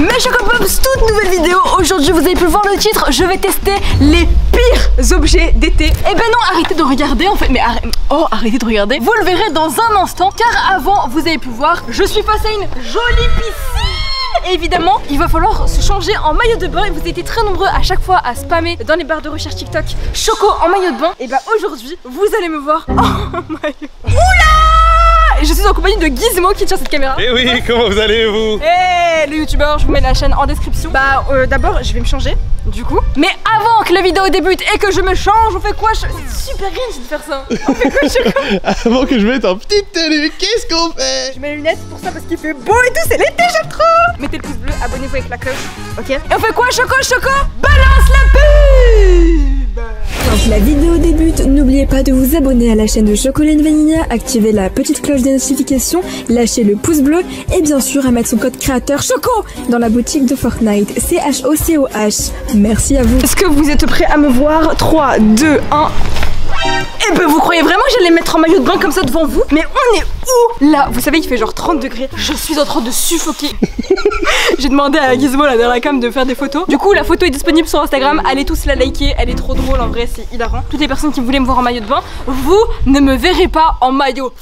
Mes Chocopops, toute nouvelle vidéo. Aujourd'hui, vous avez pu voir le titre, je vais tester les pires objets d'été. Eh ben non, arrêtez de regarder en fait, mais arrêtez, oh, arrêtez de regarder. Vous le verrez dans un instant, car avant, vous avez pu voir, je suis face à une jolie piscine. Et évidemment, il va falloir se changer en maillot de bain et vous été très nombreux à chaque fois à spammer dans les barres de recherche TikTok Choco en maillot de bain. Et bah aujourd'hui, vous allez me voir en maillot. Et je suis en compagnie de Gizmo qui tient cette caméra. Eh oui, comment vous allez vous? Hey le youtubeur, je vous mets la chaîne en description. Bah euh, d'abord je vais me changer du coup. Mais avant que la vidéo débute et que je me change, on fait quoi? Je- C'est super riche de faire ça. On fait quoi Choco Avant que je mette en petite tenue, qu'est-ce qu'on fait? Je mets les lunettes pour ça parce qu'il fait beau et tout, c'est l'été, j'aime trop Mettez le pouce bleu, abonnez-vous avec la cloche, ok? Et on fait quoi Choco? Choco Balance la pub Quand la vidéo débute, n'oubliez pas de vous abonner à la chaîne de Chocolat Vanilla, activer la petite cloche des notifications, lâcher le pouce bleu et bien sûr à mettre son code créateur Choco dans la boutique de Fortnite. C-H-O-C-O-H. Merci à vous. Est-ce que vous êtes prêts à me voir? 3, 2, 1... Eh ben vous croyez vraiment que j'allais mettre en maillot de bain comme ça devant vous? Mais on est où Là, vous savez il fait genre 30 degrés. Je suis en train de suffoquer. J'ai demandé à Gizmo là dans la cam de faire des photos. Du coup la photo est disponible sur Instagram. Allez tous la liker, elle est trop drôle en vrai c'est hilarant. Toutes les personnes qui voulaient me voir en maillot de bain Vous ne me verrez pas en maillot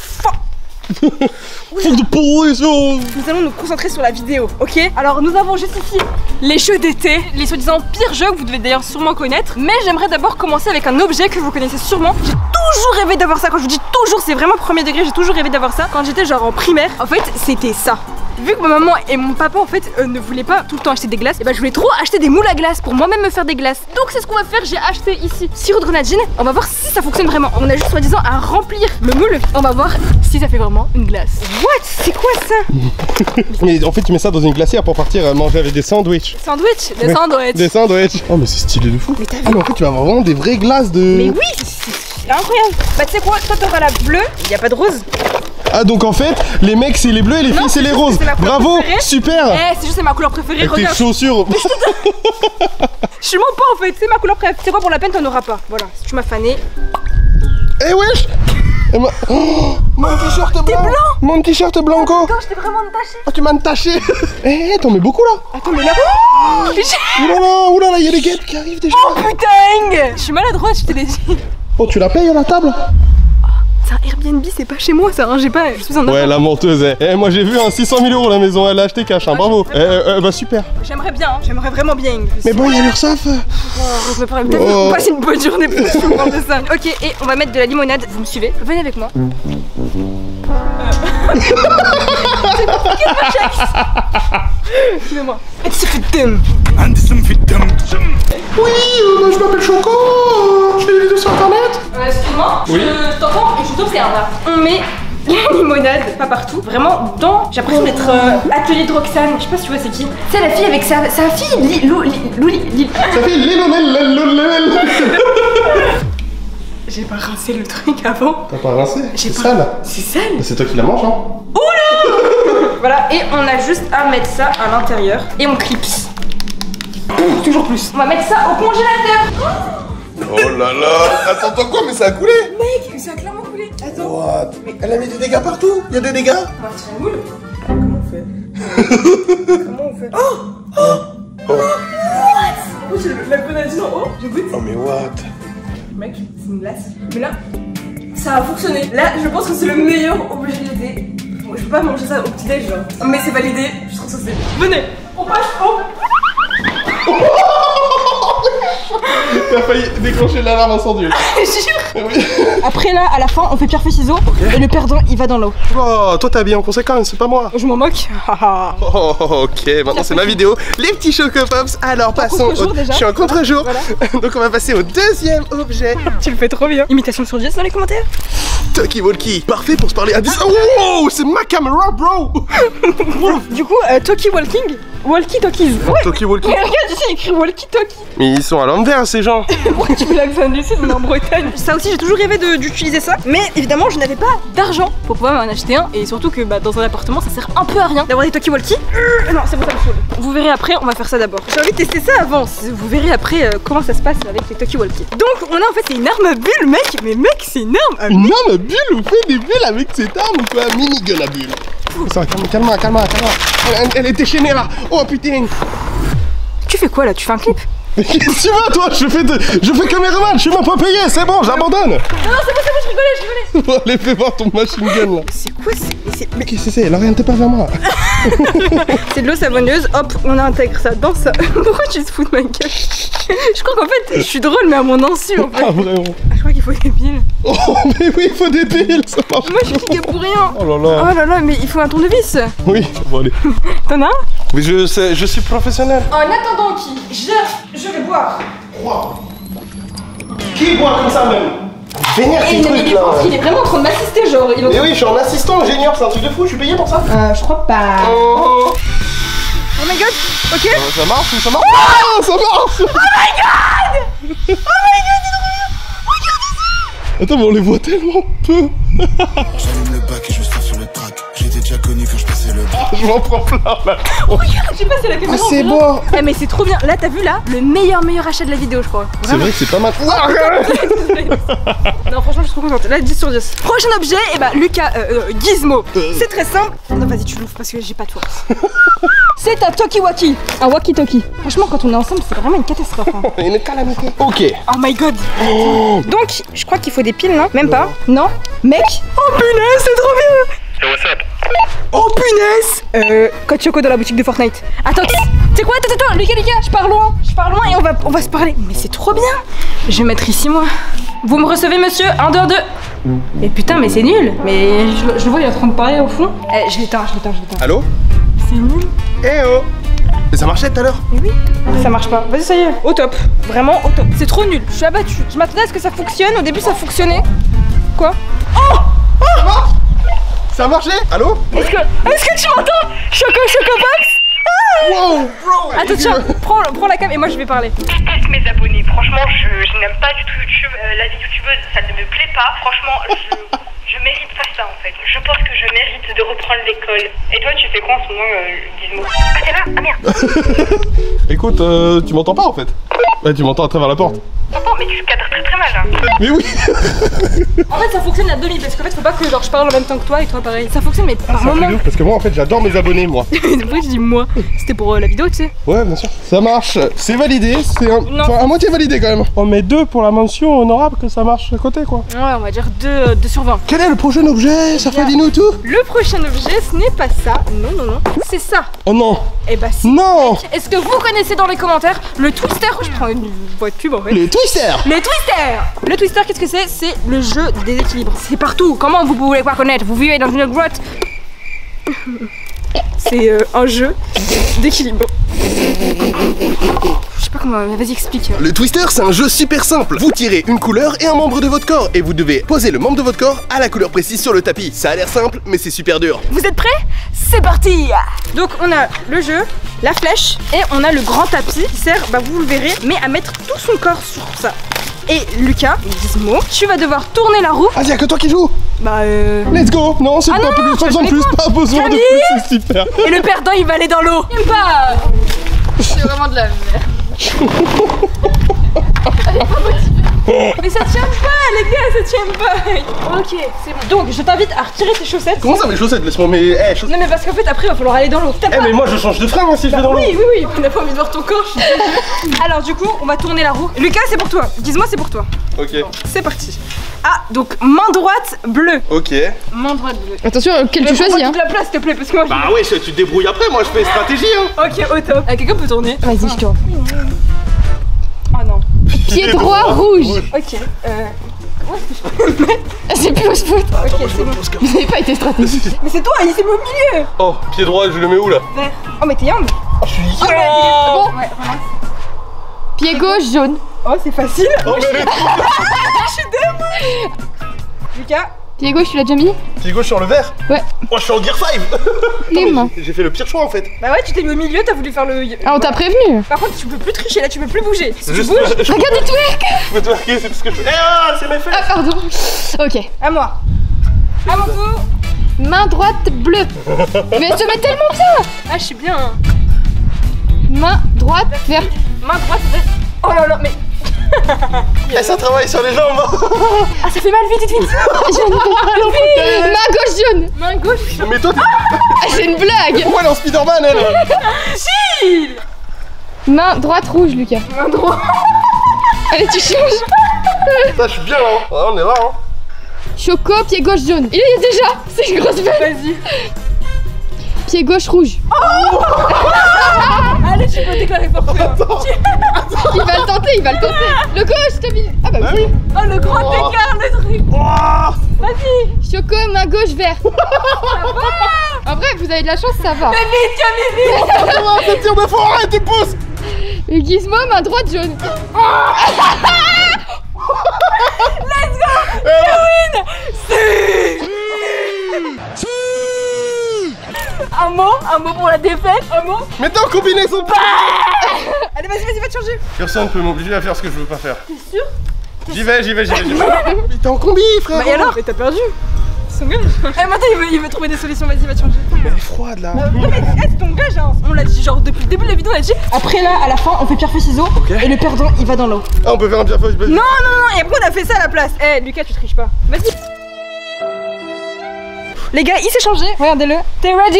Nous allons nous concentrer sur la vidéo, ok? Alors nous avons juste ici les jeux d'été, les soi-disant pires jeux que vous devez d'ailleurs sûrement connaître. Mais j'aimerais d'abord commencer avec un objet que vous connaissez sûrement. J'ai toujours rêvé d'avoir ça. Quand je vous dis toujours, c'est vraiment premier degré. J'ai toujours rêvé d'avoir ça. Quand j'étais genre en primaire, en fait, c'était ça. Vu que ma maman et mon papa en fait euh, ne voulaient pas tout le temps acheter des glaces, et bah je voulais trop acheter des moules à glace pour moi-même me faire des glaces. Donc c'est ce qu'on va faire. J'ai acheté ici sirop de grenadine. On va voir si ça fonctionne vraiment. On a juste soi-disant à remplir le moule. On va voir si ça fait vraiment une glace. What? C'est quoi ça? Mais en fait, tu mets ça dans une glacière pour partir euh, manger avec des sandwichs. Sandwich Des sandwichs. Des sandwichs Oh, mais c'est stylé de fou Mais t'as vu? Ah, mais en fait, tu vas avoir vraiment des vraies glaces de. Mais oui, incroyable. Bah tu sais quoi, toi t'auras la bleue, il y a pas de rose. Ah, donc en fait, les mecs c'est les bleus et les Non, filles c'est les roses. ma Bravo, préférée. super Eh, c'est juste c'est ma couleur préférée, Avec tes regarde. chaussures. Je mens pas en fait, c'est ma couleur préférée. C'est quoi pour la peine t'en auras pas. Voilà, si tu m'as fané. Eh wesh Et moi- Oh, Mon t-shirt blanc blanc Mon t-shirt blanco Attends, je t'ai vraiment taché. Oh, tu m'as entaché Eh, t'en mets beaucoup là Attends, mais là. Oh, Oulala, oulala, il y a les guêpes qui arrivent déjà oh putain Je suis maladroite, je te l'ai dit. Oh, tu la payes à la table? C'est un Airbnb, c'est pas chez moi ça, hein, j'ai pas. Je suis un Ouais, la menteuse, eh. Eh, moi j'ai vu un 600 000 euros la maison, elle a acheté cash, hein, bravo Eh, euh, bah super J'aimerais bien, hein, j'aimerais vraiment bien. Mais bon, il y a l'URSAF Oh, je me parle peut-être Oh. une bonne journée que parle de ça. Ok, et on va mettre de la limonade. Vous me suivez? Venez avec moi. Fais dum. Oui, euh, bah, je m'appelle Choco, euh, je fais des vidéos sur internet Euh, Excuse-moi, Oui. je t'entends et je t'observe. On met la limonade, pas partout, vraiment dans. J'ai l'impression d'être euh, atelier de Roxane. Je sais pas si tu vois c'est qui. C'est la fille avec sa, sa fille, Li, Lou, Li, Lou, Li- Li- Ça fait lélonel, lélonel J'ai pas rincé le truc avant. T'as pas rincé? J'ai C'est pas- sale C'est sale. Bah, C'est toi qui la manges, hein Voilà, et on a juste à mettre ça à l'intérieur et on clipse. Toujours plus. On va mettre ça au congélateur. Oh là là Attends, attends quoi, mais ça a coulé Mec, ça a clairement coulé. Attends, What? Elle a mis des dégâts partout Il y a des dégâts on va tirer le moule. Comment on fait Comment on fait Oh Oh, Oh, j'ai le- la grenadine en haut. Je goûte. oh mais what? Mec, c'est une glace. Mais là, ça a fonctionné. Là, je pense que c'est le meilleur objet d'été. Bon, je peux pas manger ça au petit déj, genre. Mais c'est validé. Je trouve ça c'est. Venez, on passe. Oh. T'as failli déclencher l'alarme incendie. Je jure. Après là, à la fin, on fait pierre feuille ciseaux et le perdant, il va dans l'eau. Oh, toi t'es habillé en conséquence, c'est pas moi Je m'en moque. Haha. Oh, ok, maintenant c'est ma vidéo, les petits chocopops. Alors passons au... déjà. Je suis en contre-jour. Voilà. Donc on va passer au deuxième objet. tu le fais trop bien. Imitation sur 10 dans les commentaires. Talkie Walkie, parfait pour se parler à 10. Oh, c'est ma caméra, bro. Du coup, euh, Talkie Walking, Walkie Talkies. Ouais. Talkie Walkie. Mais regarde ici, il écrit Walkie Talkie. Mais ils sont à l'envers ces gens. Pourquoi tu fais l'accent du sud, on est en Bretagne Ça aussi, j'ai toujours rêvé de- d'utiliser ça. Mais évidemment, je n'avais pas d'argent pour pouvoir m'en acheter un. Et surtout que bah, dans un appartement, ça sert un peu à rien d'avoir des talkie-walkie. Euh, non, c'est bon, ça me saoule. Vous verrez après, on va faire ça d'abord. J'ai envie de tester ça avant. Vous verrez après euh, comment ça se passe avec les talkie-walkie. Donc, on a en fait une arme à bulle, mec. Mais mec, c'est une arme à Une arme à bulles Vous faites des bulles avec cette arme ou quoi Mini gun à bulles. Ça, calme, calme, calme, calme. Elle, elle est déchaînée là. Oh putain. Tu fais quoi là? Tu fais un clip? Mais qu'est-ce que tu veux toi Je fais de... je fais caméraman, je suis même pas payé, c'est bon, j'abandonne. Non, non, c'est bon, c'est bon, je rigolais, je rigolais. Allez, fais voir ton machine gun là. C'est quoi c'est- mais qu'est-ce que c'est L'oriente pas vers moi. C'est de l'eau savonneuse, hop, on intègre ça dans ça. Pourquoi tu te fous de ma gueule Je crois qu'en fait, je suis drôle, mais à mon insu en fait. Ah vraiment Ah, je crois qu'il faut des piles. Oh mais oui, il faut des piles, ça marche. Moi, je suis pour rien. Oh là là. Oh là là, mais il faut un tournevis. Oui, bon allez. T'en as un? Oui, je, sais- je suis professionnel. En attendant qui je, je vais boire. Qui boit comme ça même? Vénère tes il, trucs il là. qu'il est vraiment en train de m'assister, genre. Il Mais oui, je suis en assistant ingénieur, c'est un truc de fou, je suis payé pour ça. Euh, je crois pas. Oh, Oh my god, ok. Euh, ça marche ou ça marche Ah, ça marche Oh my god Oh my god, Attends, mais on les voit tellement peu J'allume le bac et je sors sur le track. J'étais déjà connu quand je passais le. Je m'en prends plein là Regarde, je sais pas si la caméra. Ah, c'est beau. Eh, mais c'est trop bien. Là, t'as vu là Le meilleur, meilleur achat de la vidéo, je crois. C'est vrai que c'est pas mal. Non, franchement, je suis trop contente. Là, 10 sur 10. Prochain objet, et bah, Lucas, euh, euh, Gizmo. C'est très simple. Non, vas-y, tu l'ouvres parce que j'ai pas de force. c'est un Toki-Waki. Un Waki-Toki. Franchement, quand on est ensemble, c'est vraiment une catastrophe. hein. Une calamité. Ok. Oh my god. Donc, je crois qu'il faut des piles, non? Même pas? Non? Mec? Oh punaise, c'est trop bien Oh punaise Euh, code choco dans la boutique de Fortnite. Attends, tu sais quoi Attends, attends, Lucas, Lucas, je pars loin. Je pars loin et on va, on va se parler. Mais c'est trop bien. Je vais mettre ici, moi. Vous me recevez, monsieur 1, 2, 2. Mais putain, mais c'est nul. Mais je, je le vois, il est en train de parler au fond. Eh, je l'éteins, je l'éteins, je l'éteins. Allô C'est nul. Eh oh Mais ça marchait tout à l'heure Mais oui, ça marche pas. Vas-y, ça y est. Au top. Vraiment au top. C'est trop nul. Je suis abattue. Je m'attendais à ce que ça fonctionne. Au début, ça fonctionnait. Quoi? Ça a marché Allô Est-ce que, est-ce que tu m'entends Choco Chocobox Wow, bro Attends, tiens, prends, prends la cam et moi je vais parler. déteste mes abonnés. Franchement, je, je n'aime pas du tout YouTube. Euh, la vie youtubeuse, ça ne me plaît pas. Franchement, je, je mérite pas ça en fait. Je pense que je mérite de reprendre l'école. Et toi, tu fais quoi en ce moment, euh, Gizmo? Ah, t'es là Ah merde Écoute, euh, tu m'entends pas en fait Ouais, tu m'entends à travers la porte. T'entends, mais tu cadres très très mal là. Mais oui En fait, ça fonctionne à demi parce qu'en fait, faut pas que genre, je parle en même temps que toi et toi pareil. Ça fonctionne, mais par C'est un truc moment. de ouf, parce que moi en fait j'adore mes abonnés moi. Pourquoi je dis moi C'était pour euh, la vidéo, tu sais. Ouais, bien sûr. Ça marche, c'est validé, c'est un... Non. enfin, à moitié validé quand même. On met deux pour la mention honorable que ça marche à côté quoi. Ouais, on va dire 2 sur 20. Quel est le prochain objet Ça fait dis-nous tout? Le prochain objet, ce n'est pas ça. Non, non, non. C'est ça. Oh non Et bah, si. Non Est-ce que vous connaissez dans les commentaires le Twister Je prends une en fait. Le twister Le Twister Le Twister, qu'est-ce que c'est? C'est le jeu des équilibres. C'est partout. Comment vous pouvez pas connaître? Vous vivez dans une grotte. C'est euh, un jeu d'équilibre. Je sais pas comment. mais Vas-y, explique. Le twister c'est un jeu super simple. Vous tirez une couleur et un membre de votre corps et vous devez poser le membre de votre corps à la couleur précise sur le tapis. Ça a l'air simple mais c'est super dur. Vous êtes prêts? C'est parti Donc on a le jeu, la flèche et on a le grand tapis qui sert, bah vous le verrez, mais à mettre tout son corps sur ça. Et Lucas, Gizmo, tu vas devoir tourner la roue. Ah y'a que toi qui joues Bah euh... Let's go Non, c'est Ah pas non, plus, pas besoin de plus, calmez-toi. pas besoin de Camille plus, c'est super. Et le perdant il va aller dans l'eau. J'aime pas C'est vraiment de la merde. Mais ça tient pas les gars, ça tient pas Ok, c'est bon. Donc je t'invite à retirer tes chaussettes. Comment ça mes chaussettes Laisse-moi mes... Eh, chaussettes. Non mais parce qu'en fait après il va falloir aller dans l'eau. T'as Eh pas- mais moi je change de frein moi si je vais dans l'eau. Oui, oui, oui, on n'a pas envie de voir ton corps, je. Alors du coup, on va tourner la roue. Lucas, c'est pour toi. Dis-moi, c'est pour toi. Ok. C'est parti. Ah, donc main droite bleue. Ok. Main droite bleue. Attention, quel tu choisis hein toute la place, s'il te plaît, parce que moi. je- Bah ouais, tu te débrouilles après, moi je fais stratégie hein. Ok, au top. Ah, quelqu'un peut tourner Vas-y, je tourne. Oh non. Pied droit rouge. Ok. Euh. Ah, C'est plus au spot. Ok, c'est bon. Vous n'avez pas été stratégique. Mais c'est toi, il s'est mis au milieu. Oh, pied droit, je le mets où là? Vert. Oh, mais t'es young. Oh, je suis Oh, il est- bon. Ouais, voilà. Pied gauche jaune. Oh, c'est facile. Oh, mais elle est trop- Lucas. Pied gauche, tu l'as déjà mis Pied gauche sur le vert Ouais. Moi je suis en gear 5 Les Attends, mains. mais J'ai fait le pire choix en fait. Bah ouais, tu t'es mis au milieu, t'as voulu faire le. Ah, on t'a prévenu. Par contre, tu peux plus tricher là, tu peux plus bouger. Si tu Juste, bouges, je, Regarde les twerk. je peux te marquer, c'est tout ce que je fais. Eh, ah, c'est mes fesses Ah, pardon. Ok. à moi. À mon tour. Main droite bleue. Mais elle se met tellement bien. Ah, je suis bien. Main droite verte. Main droite, verte. Oh là là, mais. Eh, ça travaille sur les jambes hein. Ah, ça fait mal, vite, vite, vite. Jaune. Main gauche jaune. Main gauche. Mais toi, t'es- Ah, c'est une blague. pourquoi elle est en Spider-Man elle Chill. Main droite rouge, Lucas. Main droite. Allez, tu changes. Ça, je suis bien là. hein. Ouais, on est là. Hein. Choco, pied gauche jaune. Il y est déjà. C'est une grosse belle. Vas-y. Pied gauche rouge. Allez, tu peux déclarer forfait. Il va le tenter, il va le tenter. Le gauche, mis. Ah bah Ah oui. Oh, le grand Oh. écart, le truc. Oh Vas-y. Choco, main gauche verte. En vrai, vous avez de la chance, ça va. Vite, Camille, vite. Comment ça tire de tu pousses Et Gizmo, main droite jaune. Un un mot pour la défaite, un mot. Mais t'es en combinaison Allez, vas-y, vas-y, va te changer. Personne peut m'obliger à faire ce que je veux pas faire. T'es sûr? J'y vais, j'y vais, j'y vais. j'y vais. Mais t'es en combi, frère Bah et alors? Mais t'as perdu. Son gage. Eh, maintenant, il veut, il veut trouver des solutions, vas-y, va te changer. Elle est froide là. Ouais, mais c'est ton gage, hein. On l'a dit, genre, depuis le début de la vidéo, on l'a dit. Après, là, à la fin, on fait pierre, feuille, ciseaux. Et le perdant, il va dans l'eau. Ah, on peut faire un pierre feuille Non, non, non, et après, on a fait ça à la place. Eh, Lucas, tu triches pas. Vas-y. Les gars, il s'est changé. Regardez-le. T'es ready?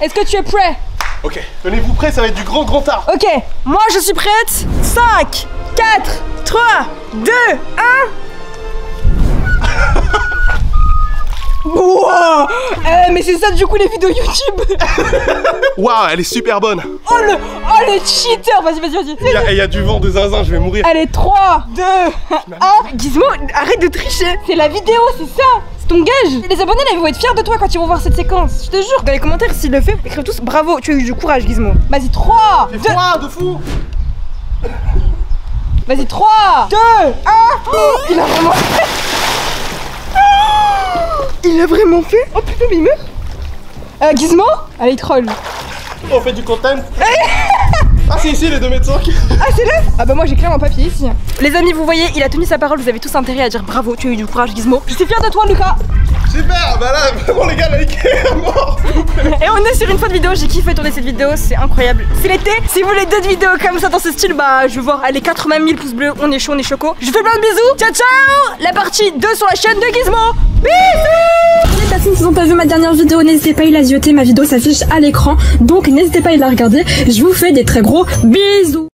Est-ce que tu es prêt? Ok, tenez-vous prêts, ça va être du grand grand art. Ok, moi je suis prête. 5, 4, 3, 2, 1. Wow Eh mais c'est ça du coup les vidéos YouTube Waouh, elle est super bonne. Oh le Oh le cheater Vas-y vas-y vas-y Il y, y a du vent de zinzin, je vais mourir. Allez 3, 2, 1 Gizmo, arrête de tricher C'est la vidéo, c'est ça ton gage. Les abonnés là ils vont être fiers de toi quand ils vont voir cette séquence. Je te jure. Dans les commentaires s'ils le fait, écrivez tous bravo, tu as eu du courage Gizmo. Vas-y 3, 2, C'est froid de fou. Vas-y 3, 2, 1 Il a vraiment fait. Il a vraiment fait. Oh putain mais il meurt. Euh, Gizmo? Allez troll. On fait du content. Ah, c'est ici les 2 mètres 5. Ah c'est là Ah bah moi j'ai clairement papier ici Les amis vous voyez il a tenu sa parole Vous avez tous intérêt à dire bravo tu as eu du courage Gizmo Je suis fière de toi Lucas Super, bah là, vraiment les gars, likez à mort. Et on est sur une fin de vidéo, j'ai kiffé tourner cette vidéo, c'est incroyable. C'est l'été, si vous voulez d'autres vidéos comme ça dans ce style, bah je veux voir allez 80 000 pouces bleus, on est chaud, on est choco. Je vous fais plein de bisous, ciao ciao La partie 2 sur la chaîne de Gizmo Bisous Les personnes qui n'ont pas vu ma dernière vidéo, n'hésitez pas à la zioter, ma vidéo s'affiche à l'écran, donc n'hésitez pas à la regarder. Je vous fais des très gros bisous